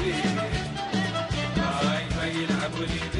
عايزين هاي يلعبوا لي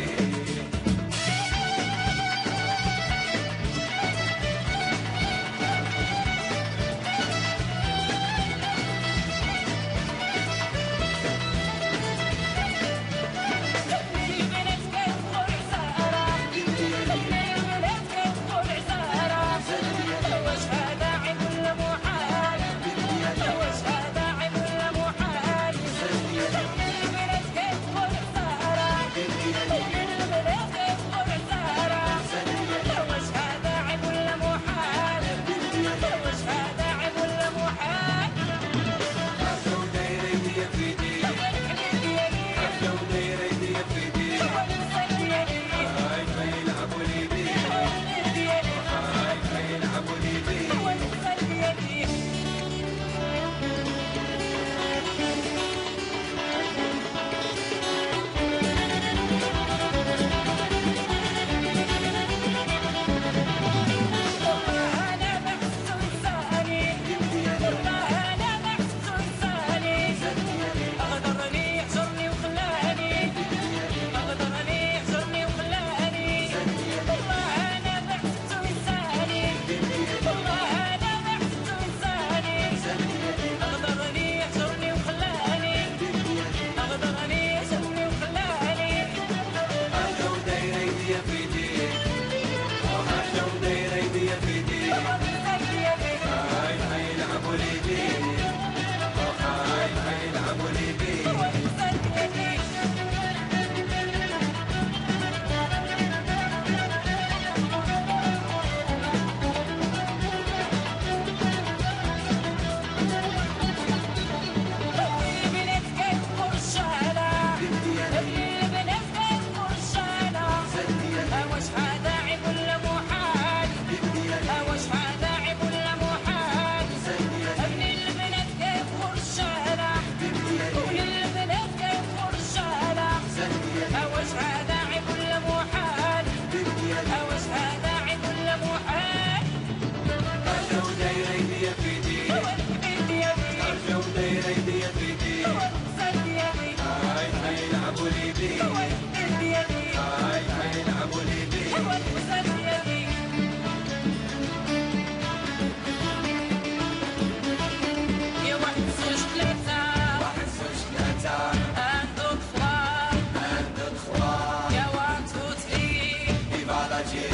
Rajiv.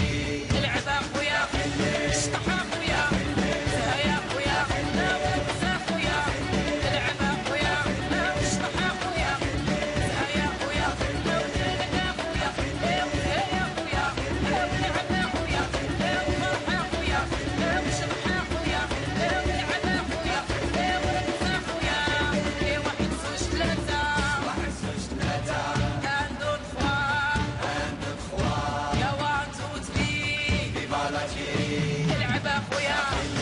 不要。